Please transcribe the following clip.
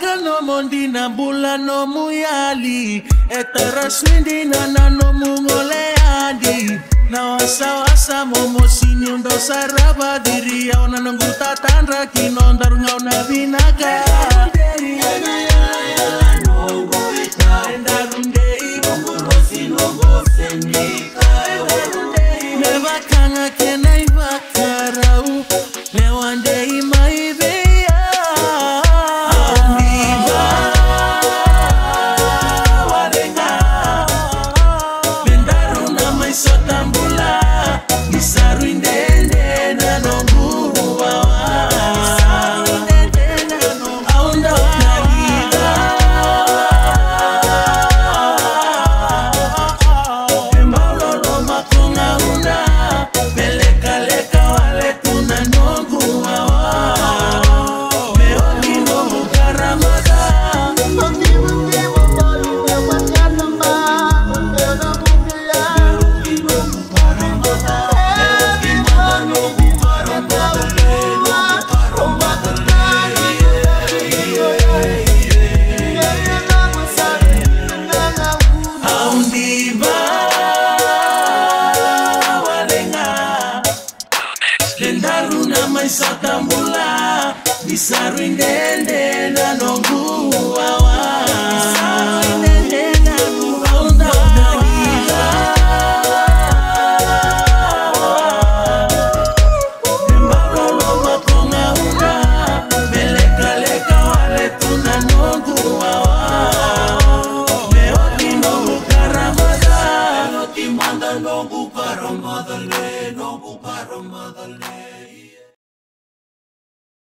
na bulan no muyali. Etara swindi na nano mungoleandi Na wasa wasa momo sini undo saraba diri. Au na nangguta tanra kinondar ngau na binaka Mebakanga kenai maisatambula Bisaru indende na nongu wawa. Aunda unagiga Embalolo makonga